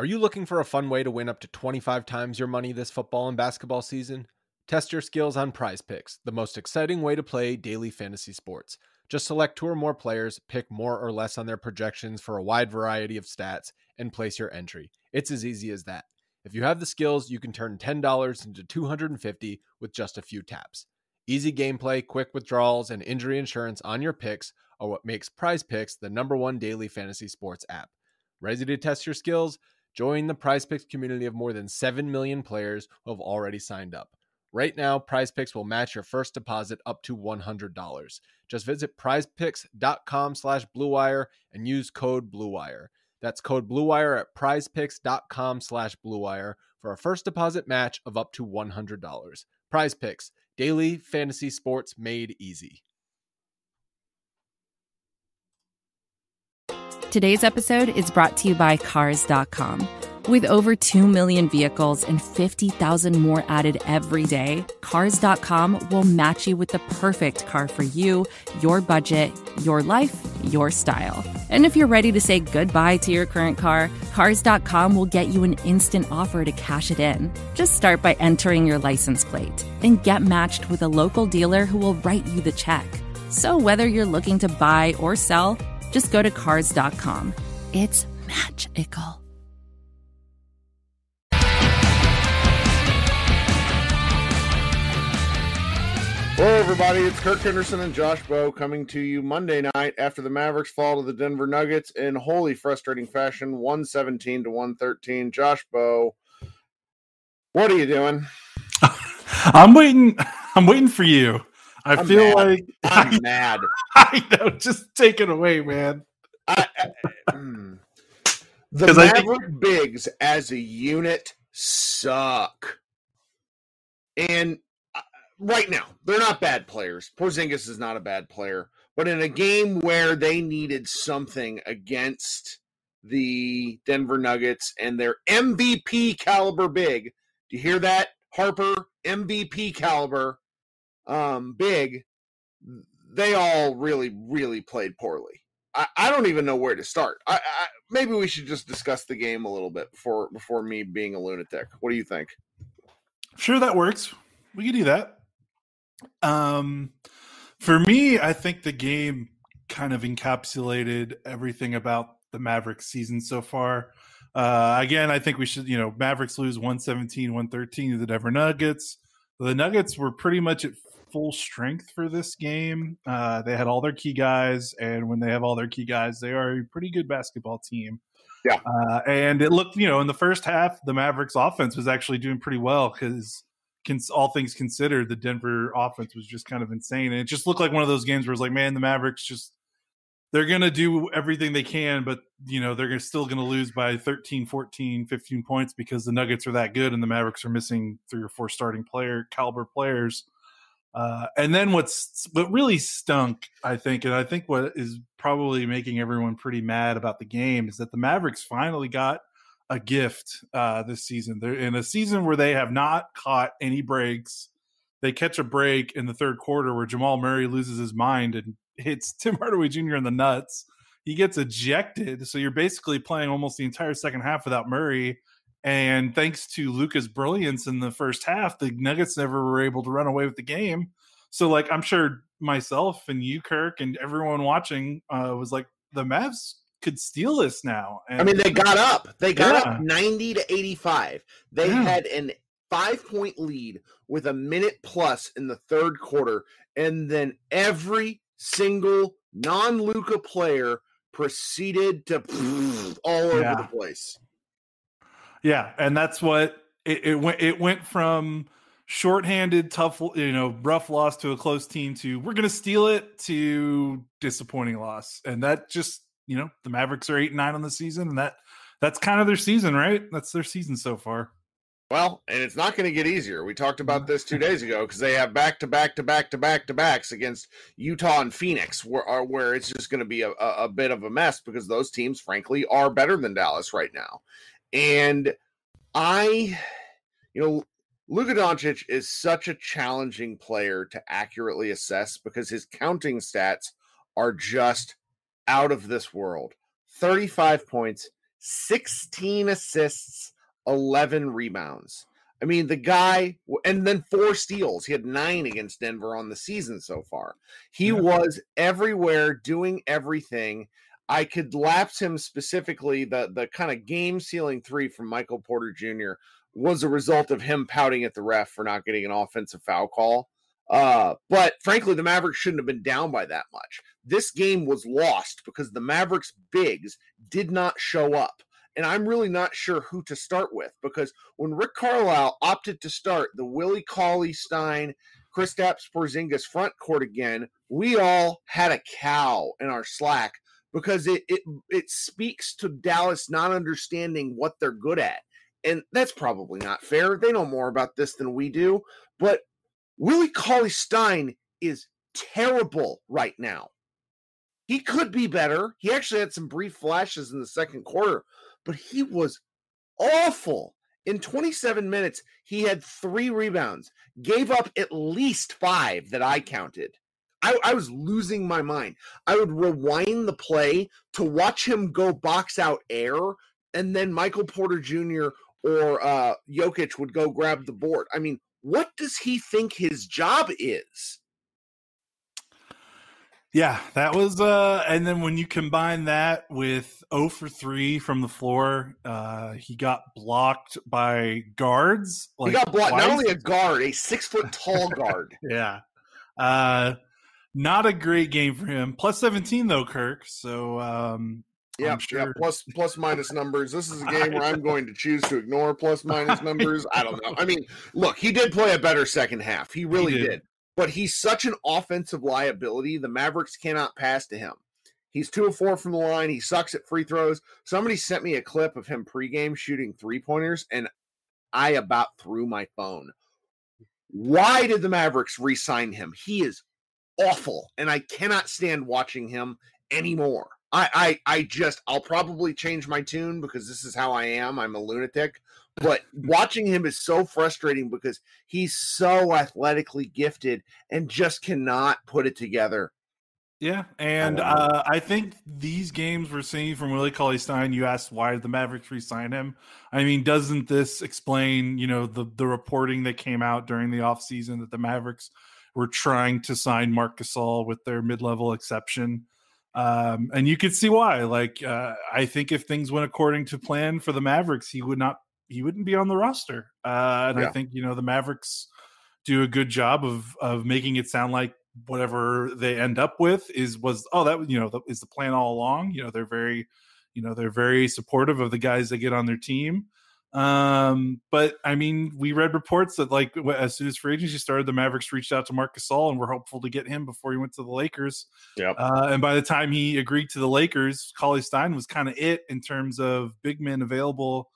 Are you looking for a fun way to win up to 25 times your money this football and basketball season? Test your skills on prize picks, the most exciting way to play daily fantasy sports. Just select two or more players, pick more or less on their projections for a wide variety of stats, and place your entry. It's as easy as that. If you have the skills, you can turn $10 into 250 with just a few taps. Easy gameplay, quick withdrawals, and injury insurance on your picks are what makes Prize Picks the number one daily fantasy sports app. Ready to test your skills? Join the Prize Picks community of more than 7 million players who have already signed up. Right now, Prize Picks will match your first deposit up to $100. Just visit prizepicks.com slash bluewire and use code bluewire. That's code bluewire at prizepicks.com slash bluewire for a first deposit match of up to $100. Prize Picks, daily fantasy sports made easy. Today's episode is brought to you by Cars.com. With over 2 million vehicles and 50,000 more added every day, Cars.com will match you with the perfect car for you, your budget, your life, your style. And if you're ready to say goodbye to your current car, Cars.com will get you an instant offer to cash it in. Just start by entering your license plate and get matched with a local dealer who will write you the check. So whether you're looking to buy or sell, just go to cars.com. It's magical. Hello, everybody. It's Kirk Henderson and Josh Bowe coming to you Monday night after the Mavericks fall to the Denver Nuggets in wholly frustrating fashion, 117 to 113. Josh Bowe, what are you doing? I'm waiting. I'm waiting for you. I I'm feel mad. like I'm mad. I know. Just take it away, man. I, I- mm. the I think- Bigs as a unit suck. And uh, right now, they're not bad players. Porzingis is not a bad player. But in a game where they needed something against the Denver Nuggets and their MVP caliber big, do you hear that, Harper? MVP caliber um, big, they all really, really played poorly. I, I don't even know where to start. I, I maybe we should just discuss the game a little bit before before me being a lunatic. What do you think? Sure, that works. We can do that. Um, for me, I think the game kind of encapsulated everything about the Mavericks season so far. Uh, again, I think we should, you know, Mavericks lose 117, 113 to the Denver Nuggets. The Nuggets were pretty much at full strength for this game. Uh, they had all their key guys, and when they have all their key guys, they are a pretty good basketball team. Yeah. Uh, and it looked, you know, in the first half, the Mavericks offense was actually doing pretty well because, all things considered, the Denver offense was just kind of insane. And it just looked like one of those games where it's like, man, the Mavericks just, they're going to do everything they can, but, you know, they're still going to lose by 13, 14, 15 points because the Nuggets are that good and the Mavericks are missing three or four starting player caliber players. Uh, and then what's what really stunk, I think, and I think what is probably making everyone pretty mad about the game is that the Mavericks finally got a gift uh, this season. They're in a season where they have not caught any breaks. They catch a break in the third quarter where Jamal Murray loses his mind and hits Tim Hardaway Jr. in the nuts. He gets ejected, so you're basically playing almost the entire second half without Murray. And thanks to Luka's brilliance in the first half, the Nuggets never were able to run away with the game. So, like, I'm sure myself and you, Kirk, and everyone watching uh, was like, the Mavs could steal this now. And I mean, they got up. They got Yeah. up 90 to 85. They Yeah. had an five point lead with a minute plus in the third quarter. And then every single non Luka player proceeded to all over Yeah. the place. Yeah, and that's what it, it went. It went from shorthanded, tough, you know, rough loss to a close team to we're going to steal it to disappointing loss, and that just you know the Mavericks are eight and nine on the season, and that that's kind of their season, right? That's their season so far. Well, and it's not going to get easier. We talked about mm-hmm. this two days ago because they have back to back to back to back to backs against Utah and Phoenix, where are- where it's just going to be a, a bit of a mess because those teams, frankly, are better than Dallas right now. And I, you know, Luka Doncic is such a challenging player to accurately assess because his counting stats are just out of this world. 35 points, 16 assists, 11 rebounds. I mean, the guy, and then four steals. He had nine against Denver on the season so far. He was everywhere doing everything. I could lapse him specifically. The the kind of game sealing three from Michael Porter Jr. was a result of him pouting at the ref for not getting an offensive foul call. Uh, but frankly, the Mavericks shouldn't have been down by that much. This game was lost because the Mavericks bigs did not show up. And I'm really not sure who to start with because when Rick Carlisle opted to start the Willie Cauley Stein, Kristaps Porzingis front court again, we all had a cow in our slack because it it it speaks to Dallas not understanding what they're good at. And that's probably not fair. They know more about this than we do. But Willie Cauley Stein is terrible right now. He could be better. He actually had some brief flashes in the second quarter, but he was awful. In 27 minutes, he had three rebounds, gave up at least five that I counted. I, I, was losing my mind. I would rewind the play to watch him go box out air, and then Michael Porter Jr. or uh, Jokic would go grab the board. I mean, what does he think his job is? Yeah, that was uh and then when you combine that with 0 for 3 from the floor, uh he got blocked by guards. Like he got blocked twice. not only a guard, a six foot tall guard. yeah. Uh not a great game for him. Plus 17 though, Kirk. So um yeah, sure. yeah, plus plus minus numbers. This is a game where I'm going to choose to ignore plus minus numbers. I don't know. I mean, look, he did play a better second half. He really he did. did. But he's such an offensive liability. The Mavericks cannot pass to him. He's two of four from the line. He sucks at free throws. Somebody sent me a clip of him pregame shooting three pointers, and I about threw my phone. Why did the Mavericks re sign him? He is awful, and I cannot stand watching him anymore. I, I I just I'll probably change my tune because this is how I am. I'm a lunatic. But watching him is so frustrating because he's so athletically gifted and just cannot put it together. Yeah, and I, uh, I think these games we're seeing from Willie Cauley Stein. You asked why did the Mavericks re-sign him? I mean, doesn't this explain, you know, the the reporting that came out during the offseason that the Mavericks were trying to sign Marc Gasol with their mid-level exception? Um, and you could see why. Like, uh, I think if things went according to plan for the Mavericks, he would not, he wouldn't be on the roster. Uh, and yeah. I think you know the Mavericks do a good job of of making it sound like whatever they end up with is was oh that you know is the plan all along. You know they're very, you know they're very supportive of the guys they get on their team. Um, but I mean, we read reports that like as soon as free agency started, the Mavericks reached out to Marc Gasol and were hopeful to get him before he went to the Lakers. Yeah. Uh, and by the time he agreed to the Lakers, Cauley Stein was kind of it in terms of big men available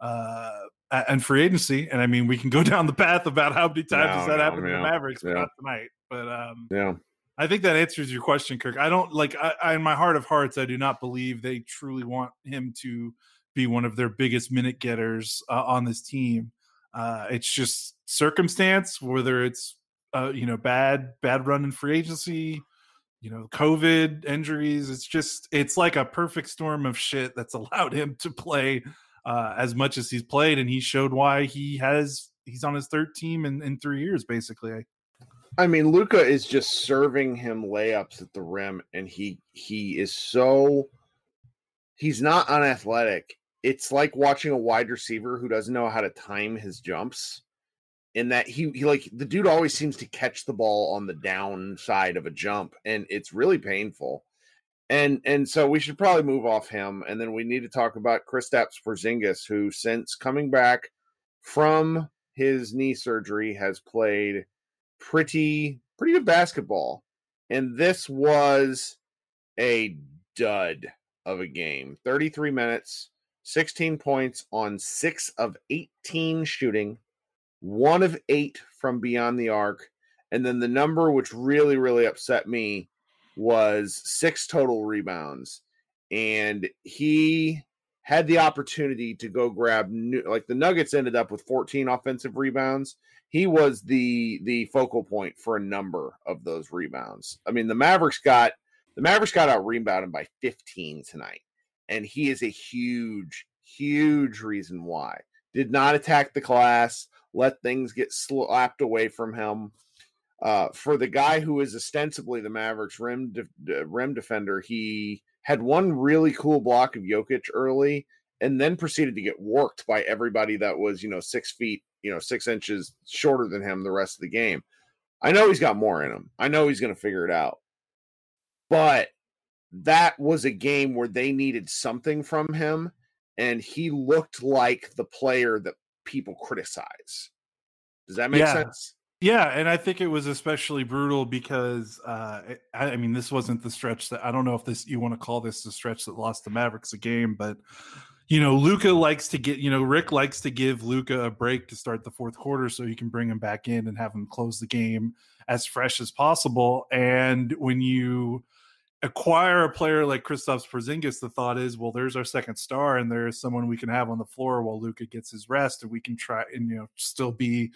uh and free agency. And I mean, we can go down the path about how many times no, has that no, happened yeah. to the Mavericks, but yeah. not tonight. But um, yeah. I think that answers your question, Kirk. I don't like I, I, in my heart of hearts, I do not believe they truly want him to be one of their biggest minute getters uh, on this team. Uh, it's just circumstance, whether it's uh, you know bad bad run in free agency, you know COVID injuries. It's just it's like a perfect storm of shit that's allowed him to play uh, as much as he's played, and he showed why he has he's on his third team in, in three years basically. I mean, Luka is just serving him layups at the rim, and he he is so he's not unathletic it's like watching a wide receiver who doesn't know how to time his jumps in that he, he like the dude always seems to catch the ball on the downside of a jump and it's really painful. And and so we should probably move off him and then we need to talk about Kristaps Porzingis who since coming back from his knee surgery has played pretty pretty good basketball. And this was a dud of a game 33 minutes 16 points on six of 18 shooting, one of eight from beyond the arc. And then the number which really, really upset me was six total rebounds. And he had the opportunity to go grab new, like the Nuggets ended up with 14 offensive rebounds. He was the the focal point for a number of those rebounds. I mean, the Mavericks got the Mavericks got out rebounded by 15 tonight. And he is a huge, huge reason why. Did not attack the class, let things get slapped away from him. Uh, for the guy who is ostensibly the Mavericks rim de- rim defender, he had one really cool block of Jokic early, and then proceeded to get worked by everybody that was you know six feet, you know six inches shorter than him the rest of the game. I know he's got more in him. I know he's going to figure it out, but that was a game where they needed something from him, and he looked like the player that people criticize. Does that make Yeah. sense? Yeah, and I think it was especially brutal because uh, I, I mean, this wasn't the stretch that I don't know if this you want to call this the stretch that lost the Mavericks a game, but you know, Luka likes to get you know Rick likes to give Luka a break to start the fourth quarter so he can bring him back in and have him close the game as fresh as possible. And when you acquire a player like Kristaps Porzingis, the thought is, well, there's our second star, and there's someone we can have on the floor while Luka gets his rest, and we can try and you know still be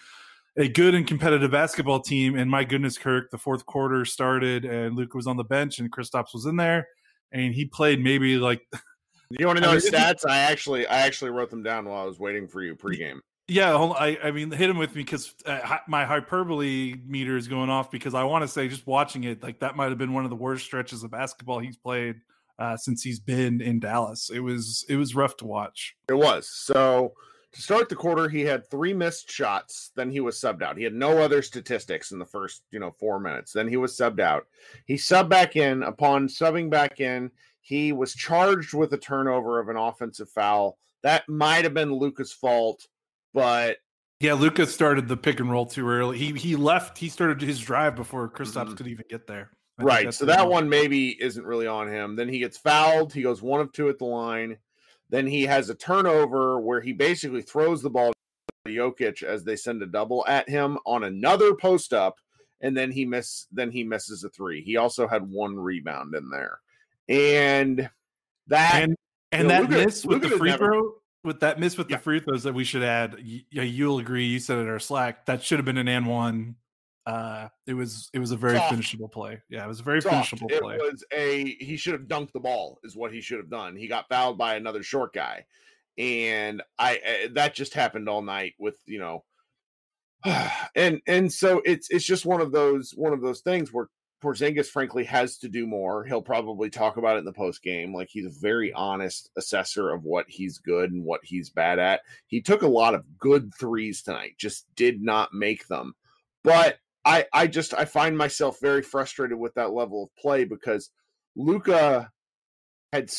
a good and competitive basketball team. And my goodness, Kirk, the fourth quarter started and Luka was on the bench and Kristaps was in there and he played maybe like You want to I know mean, his stats? I actually, I actually wrote them down while I was waiting for you pregame. Yeah. I I mean hit him with me because uh, my hyperbole meter is going off because I want to say just watching it like that might have been one of the worst stretches of basketball he's played uh, since he's been in Dallas. It was it was rough to watch. It was so. To start the quarter, he had three missed shots. Then he was subbed out. He had no other statistics in the first, you know, four minutes. Then he was subbed out. He subbed back in. Upon subbing back in, he was charged with a turnover of an offensive foul. That might have been Luka's fault, but Yeah, Luka started the pick and roll too early. He he left. He started his drive before Kristaps Mhm. could even get there. I right. So that one maybe isn't really on him. Then he gets fouled. He goes one of two at the line. Then he has a turnover where he basically throws the ball to Jokic as they send a double at him on another post up, and then he miss then he misses a three. He also had one rebound in there, and that and and Yeah, that Luka- miss with Luka the free throw with that miss with Yeah. the free throws that we should add. Yeah, you'll agree. You said it in our Slack. That should have been an and one. Uh, it was it was a very Soft. finishable play. Yeah, it was a very soft. finishable It play. was a he should have dunked the ball is what he should have done. He got fouled by another short guy, and I uh, that just happened all night with you know, and and so it's it's just one of those one of those things where Porzingis frankly has to do more. He'll probably talk about it in the post game. Like he's a very honest assessor of what he's good and what he's bad at. He took a lot of good threes tonight, just did not make them. But I I just I find myself very frustrated with that level of play because Luka had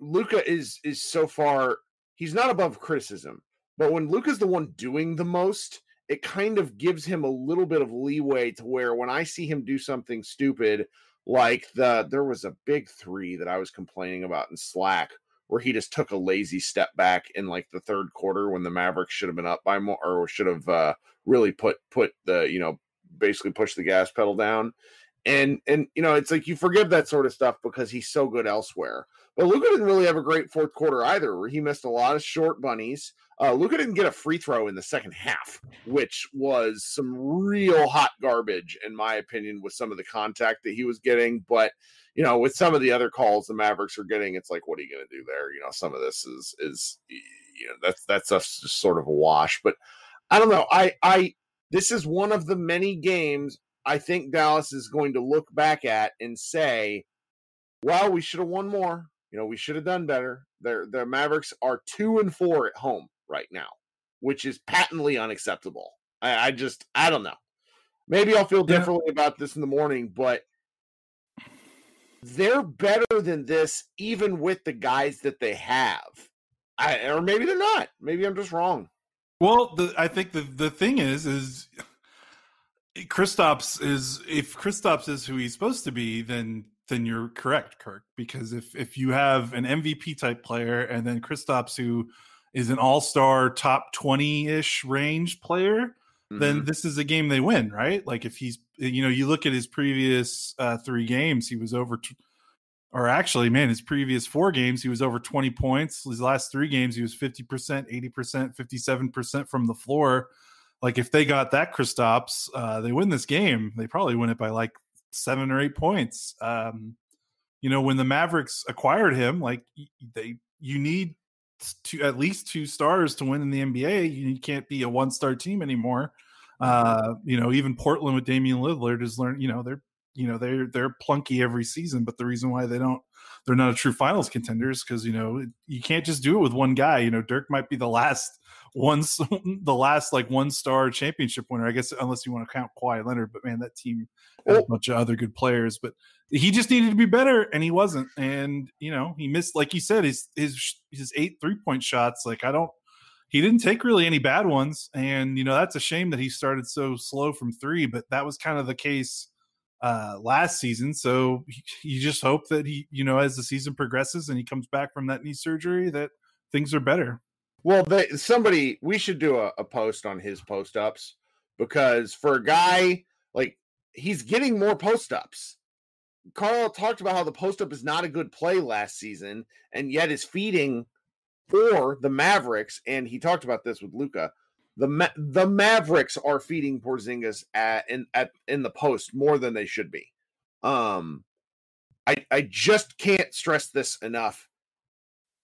Luka is is so far he's not above criticism, but when Luka's the one doing the most, it kind of gives him a little bit of leeway to where when I see him do something stupid, like the there was a big three that I was complaining about in Slack where he just took a lazy step back in like the third quarter when the Mavericks should have been up by more or should have uh, really put put the you know basically push the gas pedal down and and you know it's like you forgive that sort of stuff because he's so good elsewhere. But Luka didn't really have a great fourth quarter either where he missed a lot of short bunnies. Uh, Luka didn't get a free throw in the second half which was some real hot garbage in my opinion with some of the contact that he was getting. But you know with some of the other calls the Mavericks are getting it's like what are you going to do there? You know some of this is is you know that's that's just sort of a wash but I don't know. I I this is one of the many games I think Dallas is going to look back at and say, well, we should have won more. You know, we should have done better. Their their Mavericks are two and four at home right now, which is patently unacceptable. I, I just I don't know. Maybe I'll feel Yeah. differently about this in the morning, but they're better than this, even with the guys that they have. I, or maybe they're not. Maybe I'm just wrong. Well, the, I think the the thing is is Kristaps is if Kristaps is who he's supposed to be, then then you're correct, Kirk. Because if if you have an MVP type player and then Kristaps who is an all star top twenty ish range player, then Mhm. this is a game they win, right? Like if he's you know you look at his previous uh, three games, he was over. T- or actually, man, his previous four games, he was over 20 points. His last three games, he was 50%, 80%, 57% from the floor. Like, if they got that Kristaps, uh, they win this game. They probably win it by like seven or eight points. Um, you know, when the Mavericks acquired him, like they you need to at least two stars to win in the NBA. You can't be a one star team anymore. Uh, you know, even Portland with Damian Lillard is learn. You know, they're you know they're they're plunky every season, but the reason why they don't they're not a true finals contenders because you know you can't just do it with one guy. You know, Dirk might be the last one the last like one star championship winner, I guess, unless you want to count Kawhi Leonard. But man, that team has a bunch of other good players. But he just needed to be better, and he wasn't. And you know, he missed, like you said, his his his eight three point shots. Like I don't, he didn't take really any bad ones, and you know that's a shame that he started so slow from three. But that was kind of the case uh last season so you just hope that he you know as the season progresses and he comes back from that knee surgery that things are better well, they, somebody we should do a, a post on his post ups because for a guy like he's getting more post ups. Carl talked about how the post up is not a good play last season, and yet is feeding for the Mavericks. And he talked about this with Luka. The Ma- the Mavericks are feeding Porzingis at in at in the post more than they should be. Um, I I just can't stress this enough.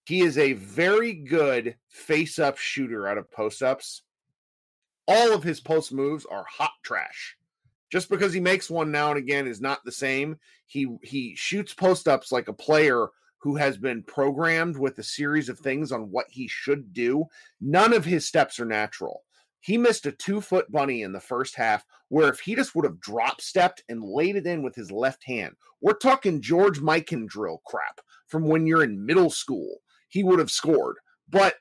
He is a very good face up shooter out of post ups. All of his post moves are hot trash. Just because he makes one now and again is not the same. He he shoots post ups like a player who has been programmed with a series of things on what he should do. None of his steps are natural. He missed a two foot bunny in the first half, where if he just would have drop stepped and laid it in with his left hand, we're talking George Mikan drill crap from when you're in middle school he would have scored. But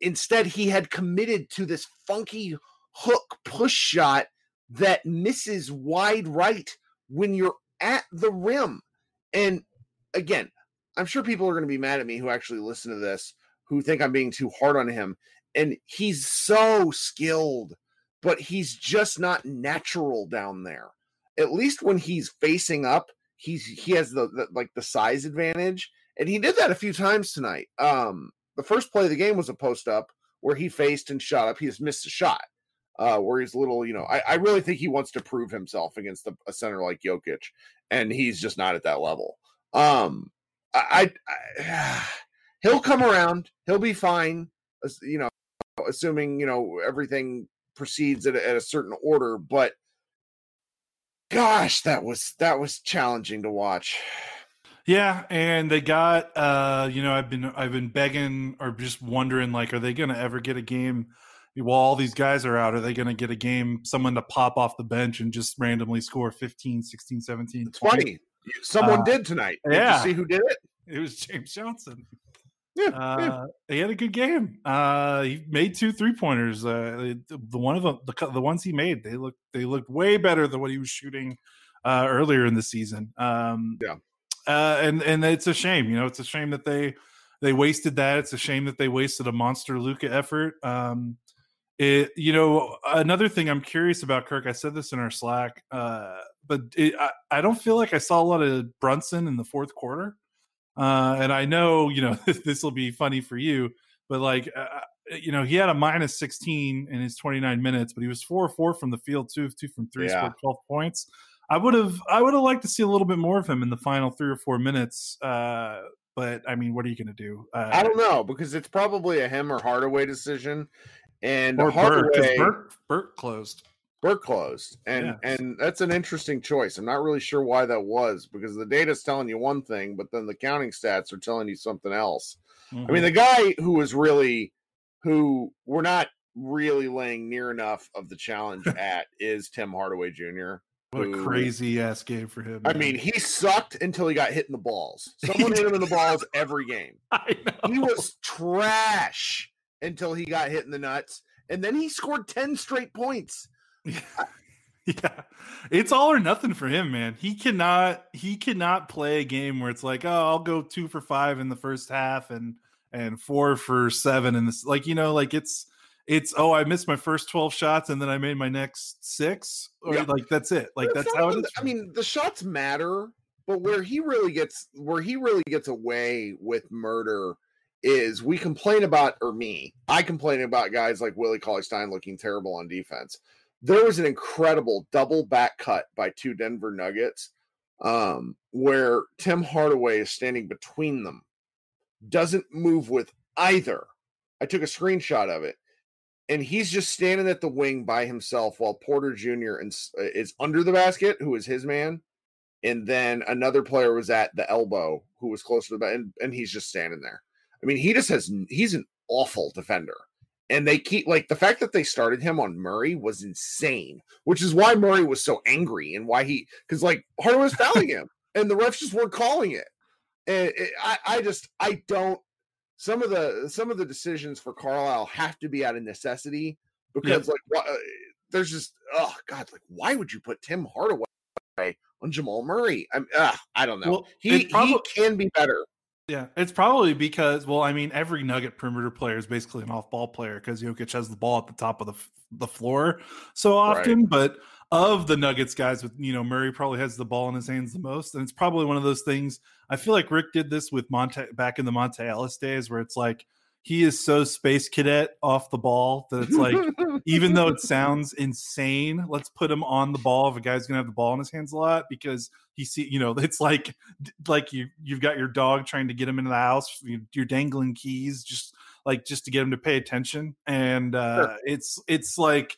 instead, he had committed to this funky hook push shot that misses wide right when you're at the rim. And again, I'm sure people are going to be mad at me who actually listen to this, who think I'm being too hard on him. And he's so skilled, but he's just not natural down there. At least when he's facing up, he's he has the, the like the size advantage and he did that a few times tonight. Um, the first play of the game was a post up where he faced and shot up. He just missed a shot. Uh, where he's a little, you know, I, I really think he wants to prove himself against a, a center like Jokic, and he's just not at that level. Um, I, I, he'll come around. He'll be fine. You know, assuming you know everything proceeds at a, at a certain order. But gosh, that was that was challenging to watch. Yeah, and they got uh, you know, I've been I've been begging or just wondering like are they going to ever get a game while all these guys are out are they going to get a game someone to pop off the bench and just randomly score 15, 16, 17? It's funny. Someone uh, did tonight. Did yeah. see who did it? It was James Johnson. Yeah, uh, yeah. he had a good game. Uh, he made two three pointers. Uh, the, the, one of them, the, the ones he made, they looked they looked way better than what he was shooting uh, earlier in the season. Um, yeah, uh, and and it's a shame. You know, it's a shame that they they wasted that. It's a shame that they wasted a monster Luka effort. Um, it you know another thing I'm curious about Kirk. I said this in our Slack, uh, but it, I, I don't feel like I saw a lot of Brunson in the fourth quarter. Uh, and I know you know this will be funny for you, but like uh, uh, you know he had a minus 16 in his 29 minutes, but he was four four from the field, two two from three, yeah. scored 12 points. I would have I would have liked to see a little bit more of him in the final three or four minutes. Uh, but I mean, what are you going to do? Uh, I don't know because it's probably a him or Hardaway decision, and or Hardaway Burke closed. Burke closed, and yes. and that's an interesting choice. I'm not really sure why that was because the data's telling you one thing, but then the counting stats are telling you something else. Mm-hmm. I mean, mm-hmm. the guy who was really who we're not really laying near enough of the challenge at is Tim Hardaway Jr. What a crazy ass game for him. Man. I mean, he sucked until he got hit in the balls. Someone hit him in the balls every game. I know. He was trash until he got hit in the nuts. And then he scored 10 straight points. yeah. It's all or nothing for him, man. He cannot he cannot play a game where it's like, oh, I'll go two for five in the first half and and four for seven in this like, you know, like it's it's oh I missed my first 12 shots and then I made my next six or yeah. like that's it like that's how it is I mean the shots matter but where he really gets where he really gets away with murder is we complain about or me I complain about guys like Willie Cauley Stein looking terrible on defense there was an incredible double back cut by two Denver Nuggets um where Tim Hardaway is standing between them, doesn't move with either. I took a screenshot of it, and he's just standing at the wing by himself while Porter Jr. is under the basket, who is his man, and then another player was at the elbow who was closer to the and, and he's just standing there. I mean, he just has he's an awful defender. And they keep like the fact that they started him on Murray was insane, which is why Murray was so angry and why he because like Hardaway was fouling him and the refs just weren't calling it. And it, I, I just I don't some of the some of the decisions for Carlisle have to be out of necessity because yep. like uh, there's just oh god like why would you put Tim Hardaway on Jamal Murray? I'm uh, I don't know. Well, he probably, he can be better. Yeah, it's probably because well, I mean, every Nugget perimeter player is basically an off-ball player because Jokic has the ball at the top of the the floor so often. Right. But of the Nuggets guys, with you know Murray probably has the ball in his hands the most, and it's probably one of those things. I feel like Rick did this with Monta back in the Monta Ellis days, where it's like he is so space cadet off the ball that it's like even though it sounds insane let's put him on the ball if a guy's gonna have the ball in his hands a lot because he see you know it's like like you you've got your dog trying to get him into the house you're dangling keys just like just to get him to pay attention. And uh sure. it's it's like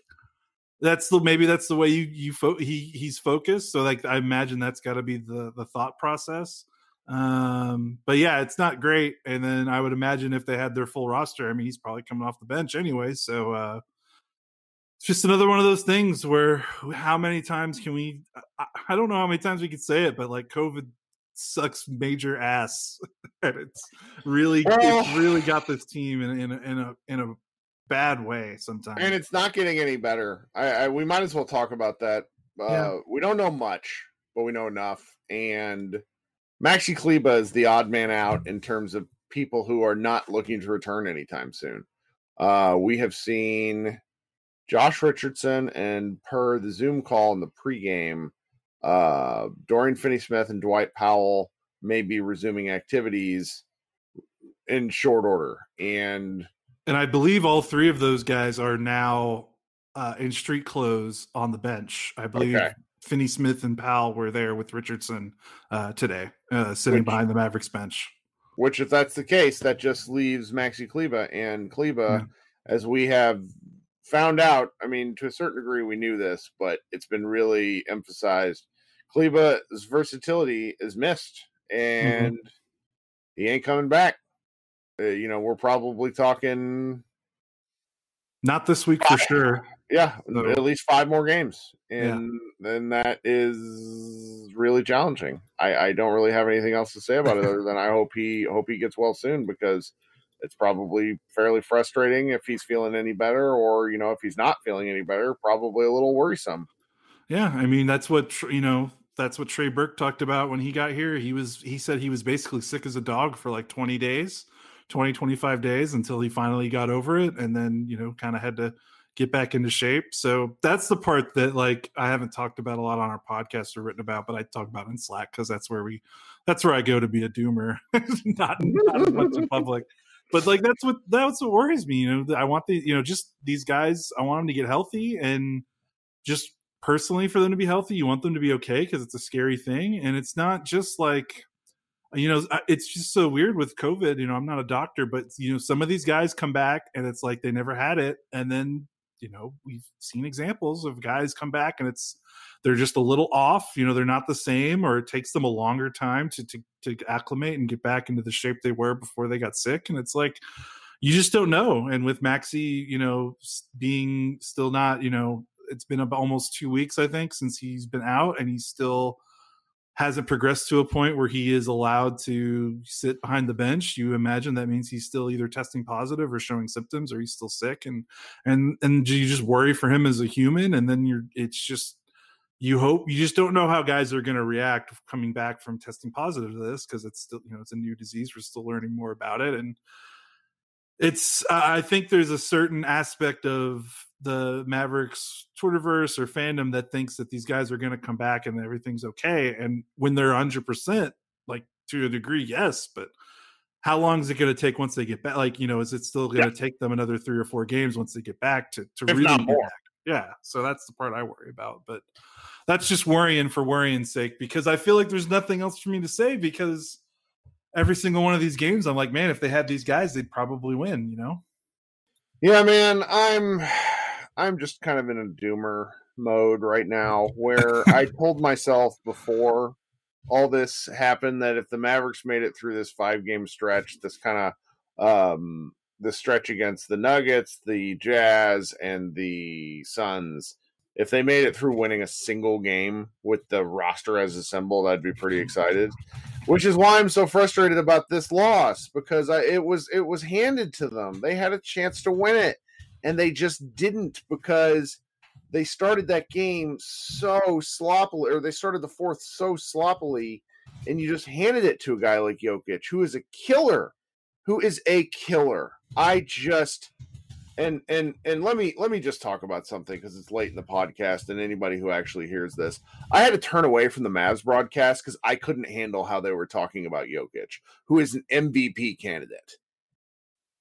that's the maybe that's the way you you fo- he he's focused. So like i imagine that's got to be the the thought process um, but yeah, it's not great. And then I would imagine if they had their full roster, I mean, he's probably coming off the bench anyway. So uh, it's just another one of those things where how many times can we? I, I don't know how many times we could say it, but like COVID sucks major ass, and it's really it's really got this team in in a, in a in a bad way sometimes. And it's not getting any better. I, I we might as well talk about that. Uh, yeah. We don't know much, but we know enough, and Maxi Kleber is the odd man out in terms of people who are not looking to return anytime soon. Uh, we have seen Josh Richardson and per the Zoom call in the pregame, uh, Dorian Finney Smith and Dwight Powell may be resuming activities in short order. And and I believe all three of those guys are now uh, in street clothes on the bench. I believe okay. Finney Smith and Powell were there with Richardson uh, today, uh, sitting which, behind the Mavericks bench. Which, if that's the case, that just leaves Maxi Kleber and Kleber, yeah. as we have found out. I mean, to a certain degree, we knew this, but it's been really emphasized. Kleber's versatility is missed, mm-hmm. and mm-hmm. he ain't coming back. Uh, you know, we're probably talking not this week for sure. Yeah, so, at least five more games, and yeah. then that is really challenging. I, I don't really have anything else to say about it other than I hope he hope he gets well soon because it's probably fairly frustrating if he's feeling any better, or you know if he's not feeling any better, probably a little worrisome. Yeah, I mean that's what you know that's what Trey Burke talked about when he got here. He was he said he was basically sick as a dog for like 20 days, 20 25 days until he finally got over it and then, you know, kind of had to get back into shape. So that's the part that like I haven't talked about a lot on our podcast or written about, but I talk about in Slack because that's where we that's where I go to be a doomer, not, not as much in public. But like that's what that's what worries me. You know, I want the you know just these guys. I want them to get healthy and just personally for them to be healthy. You want them to be okay because it's a scary thing, and it's not just like you know it's just so weird with covid you know i'm not a doctor but you know some of these guys come back and it's like they never had it and then you know we've seen examples of guys come back and it's they're just a little off you know they're not the same or it takes them a longer time to to, to acclimate and get back into the shape they were before they got sick. And it's like you just don't know. And with maxi you know being still not you know it's been about almost two weeks i think since he's been out and he's still hasn't progressed to a point where he is allowed to sit behind the bench. You imagine that means he's still either testing positive or showing symptoms or he's still sick and and and you just worry for him as a human? And then you're it's just you hope you just don't know how guys are going to react coming back from testing positive to this because it's still you know it's a new disease. We're still learning more about it and it's i think there's a certain aspect of the Mavericks Twitterverse or fandom that thinks that these guys are going to come back and everything's okay. And when they're 100%, like to a degree, yes, but how long is it going to take once they get back? Like, you know, is it still going to yeah. take them another three or four games once they get back to, to if really not more. Back? Yeah, so that's the part I worry about. But that's just worrying for worrying's sake because I feel like there's nothing else for me to say because every single one of these games, I'm like, man, if they had these guys, they'd probably win. You know? Yeah, man. I'm I'm just kind of in a doomer mode right now where I told myself before all this happened that if the Mavericks made it through this five game stretch, this kind of um the stretch against the Nuggets, the Jazz, and the Suns, if they made it through winning a single game with the roster as assembled, I'd be pretty excited. Which is why I'm so frustrated about this loss because I, it was it was handed to them. They had a chance to win it, and they just didn't because they started that game so sloppily, or they started the fourth so sloppily, and you just handed it to a guy like Jokic, who is a killer, who is a killer. I just and and and let me let me just talk about something because it's late in the podcast and anybody who actually hears this. I had to turn away from the mavs broadcast because i couldn't handle how they were talking about jokic who is an mvp candidate.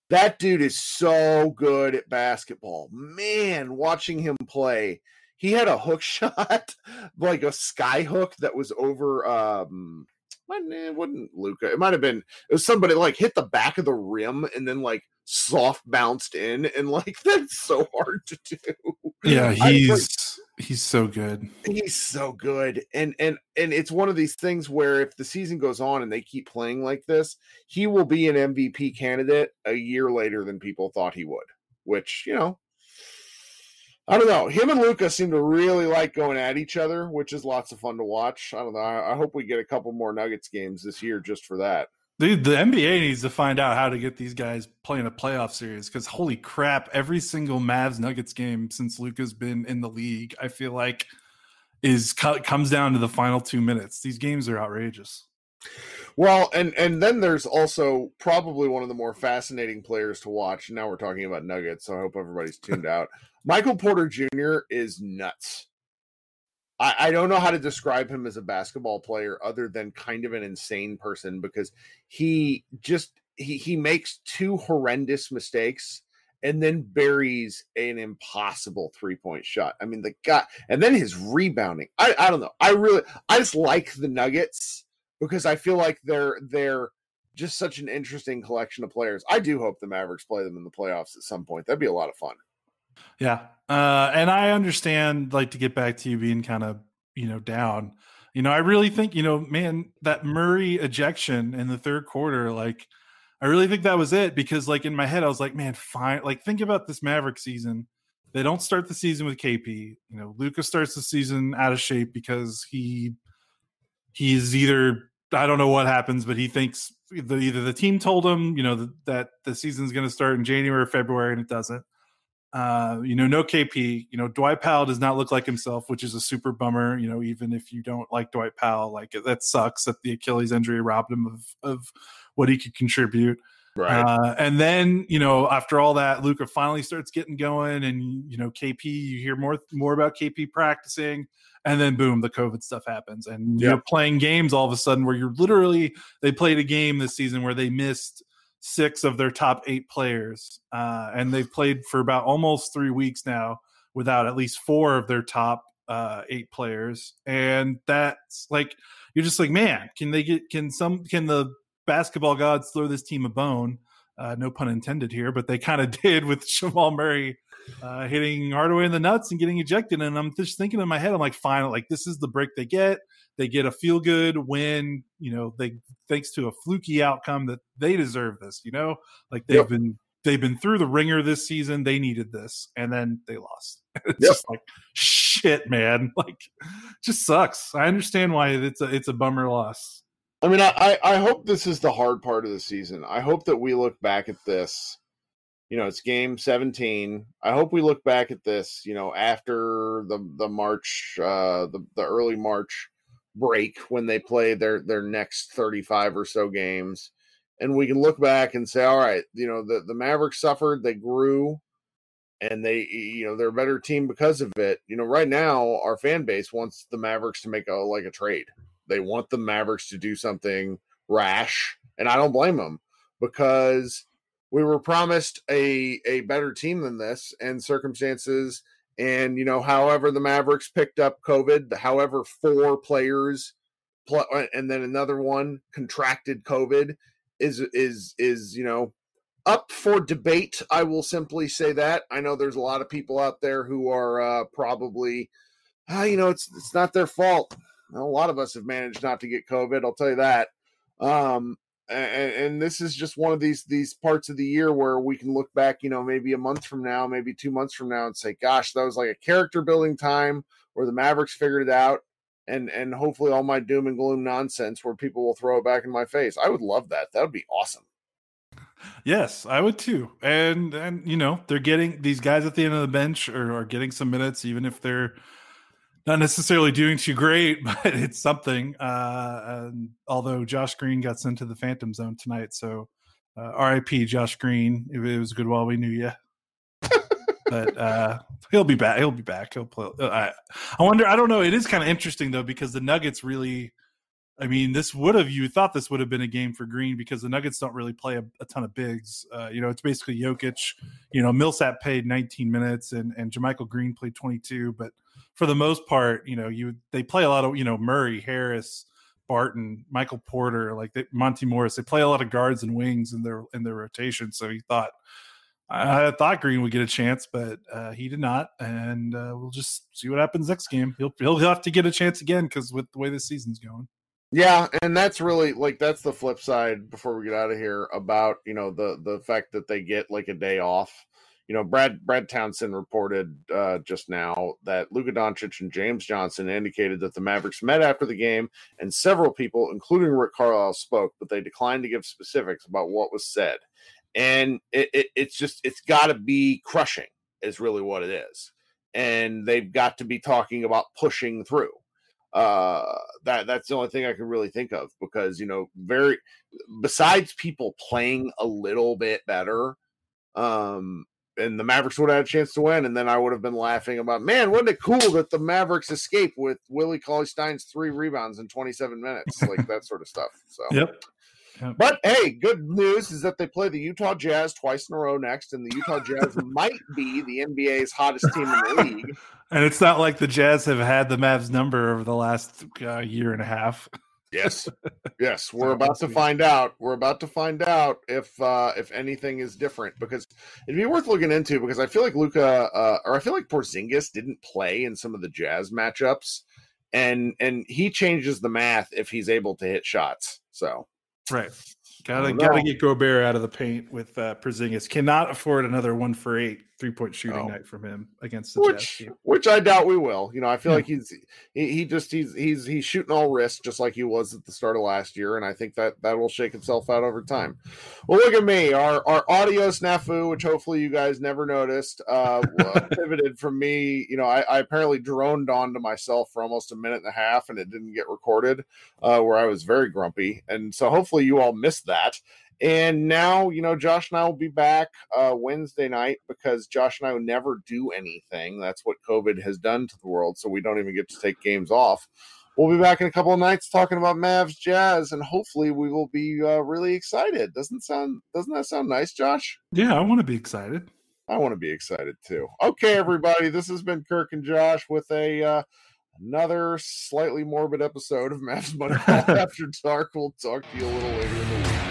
That dude is so good at basketball. Man watching him play he had a hook shot like a sky hook that was over um it wasn't Luka. It might have been it was somebody like hit the back of the rim and then like soft bounced in and like that's so hard to do yeah he's like, he's so good he's so good and and and it's one of these things where if the season goes on and they keep playing like this he will be an mvp candidate a year later than people thought he would which you know I don't know. Him and Luka seem to really like going at each other, which is lots of fun to watch. I don't know. I, I hope we get a couple more Nuggets games this year just for that. Dude, the NBA needs to find out how to get these guys playing a playoff series because holy crap, every single Mavs Nuggets game since Luka's been in the league, I feel like is comes down to the final two minutes. These games are outrageous. Well, and and then there's also probably one of the more fascinating players to watch. Now we're talking about Nuggets, so I hope everybody's tuned out. Michael Porter Jr. is nuts. I, I don't know how to describe him as a basketball player other than kind of an insane person because he just he he makes two horrendous mistakes and then buries an impossible three point shot. I mean, the guy, and then his rebounding. I, I don't know. I really, I just like the Nuggets because I feel like they're they're just such an interesting collection of players. I do hope the Mavericks play them in the playoffs at some point. That'd be a lot of fun. Yeah. Uh, and I understand, like, to get back to you being kind of, you know, down. You know, I really think, you know, man, that Murray ejection in the third quarter, like, I really think that was it because, like, in my head, I was like, man, fine. Like, think about this Maverick season. They don't start the season with KP. You know, Luka starts the season out of shape because he he's either I don't know what happens, but he thinks either the team told him, you know, that the season's going to start in January or February, and it doesn't uh, you know, no KP. You know, Dwight Powell does not look like himself, which is a super bummer. You know, even if you don't like Dwight Powell, like that sucks that the Achilles injury robbed him of of what he could contribute. Right. Uh, and then you know, after all that, Luka finally starts getting going, and you know, KP. You hear more more about KP practicing, and then boom, the COVID stuff happens, and yep. you're playing games all of a sudden where you're literally they played a game this season where they missed six of their top eight players, uh, and they've played for about almost three weeks now without at least four of their top uh, eight players, and that's like you're just like, man, can they get can some can the basketball gods throw this team a bone? Uh, no pun intended here, but they kind of did with Jamal Murray uh, hitting Hardaway in the nuts and getting ejected. And I'm just thinking in my head, I'm like, fine, like this is the break they get. They get a feel good win, you know, they thanks to a fluky outcome that they deserve this, you know, like they've yep. been they've been through the ringer this season. They needed this, and then they lost. it's yep. just like shit, man. Like, just sucks. I understand why it's a it's a bummer loss. I mean, I I hope this is the hard part of the season. I hope that we look back at this. You know, it's game 17. I hope we look back at this, you know, after the the March uh the the early March break when they play their their next 35 or so games and we can look back and say all right you know the the mavericks suffered they grew and they you know they're a better team because of it. You know right now our fan base wants the mavericks to make a like a trade. They want the mavericks to do something rash and i don't blame them because we were promised a a better team than this and circumstances And you know, however the Mavericks picked up COVID, however four players, and then another one contracted COVID, is is is you know up for debate. I will simply say that. I know there's a lot of people out there who are uh, probably, uh, you know, it's it's not their fault. A lot of us have managed not to get COVID. I'll tell you that. Um, and, and, this is just one of these these parts of the year where we can look back, you know, maybe a month from now, maybe two months from now, and say, "Gosh, that was like a character building time where the Mavericks figured it out." And and hopefully, all my doom and gloom nonsense, where people will throw it back in my face. I would love that. That would be awesome. Yes, I would too. And and you know, they're getting these guys at the end of the bench are, are getting some minutes, even if they're not necessarily doing too great, but it's something. Uh, and although Josh Green got sent to the Phantom Zone tonight, so uh, R.I.P. Josh Green. It, it was good while we knew you. but uh, he'll be back. He'll be back. He'll play. Uh, I, I wonder. I don't know. It is kind of interesting though because the Nuggets really I mean, this would have you thought this would have been a game for Green because the Nuggets don't really play a, a ton of bigs. Uh, you know, it's basically Jokic. You know, Millsap played 19 minutes and and JaMychal Green played 22, but for the most part, you know, you they play a lot of you know Murray, Harris, Barton, Michael Porter, like they, Monte Morris. They play a lot of guards and wings in their in their rotation. So he thought. I thought Green would get a chance, but uh, he did not, and uh, we'll just see what happens next game. He'll he'll have to get a chance again because with the way the season's going. Yeah, and that's really like that's the flip side before we get out of here about, you know, the the fact that they get like a day off. You know, Brad Brad Townsend reported uh, just now that Luka Doncic and James Johnson indicated that the Mavericks met after the game, and several people, including Rick Carlisle, spoke, but they declined to give specifics about what was said. And it, it, it's just it's got to be crushing, is really what it is, and they've got to be talking about pushing through uh that that's the only thing i can really think of because you know very besides people playing a little bit better um and the mavericks would have had a chance to win and then i would have been laughing about man wasn't it cool that the mavericks escaped with willie cauley stein's three rebounds in 27 minutes? Like that sort of stuff so. Yep but hey, good news is that they play the Utah Jazz twice in a row next, and the Utah Jazz might be the NBA's hottest team in the league. And it's not like the Jazz have had the Mavs number over the last uh, year and a half. Yes, yes, we're about to find out. We're about to find out if uh, if anything is different because it'd be worth looking into because I feel like Luka uh, or I feel like Porzingis didn't play in some of the Jazz matchups, and and he changes the math if he's able to hit shots. So Right. Gotta gotta get Gobert out of the paint with uh, Porzingis. Cannot afford another one for eight three point shooting oh. night from him against the which, Jazz team. Which I doubt we will. You know, I feel yeah. like he's he, he, just he's he's he's shooting all wrists just like he was at the start of last year, and I think that that will shake itself out over time. Well, look at me, our our audio snafu, which hopefully you guys never noticed, uh, pivoted from me. You know, I, I apparently droned on to myself for almost a minute and a half, and it didn't get recorded, uh, where I was very grumpy, and so hopefully you all missed that. And now, you know, Josh and I will be back uh, Wednesday night because Josh and I will never do anything. That's what COVID has done to the world. So we don't even get to take games off. We'll be back in a couple of nights talking about Mavs Jazz, and hopefully we will be uh, really excited. Doesn't sound doesn't that sound nice, Josh? Yeah, I want to be excited. I want to be excited too. Okay, everybody, this has been Kirk and Josh with a uh, another slightly morbid episode of Mavs Money After Dark. We'll talk to you a little later in the week.